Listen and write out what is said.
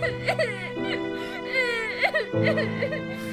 Ha ha ha!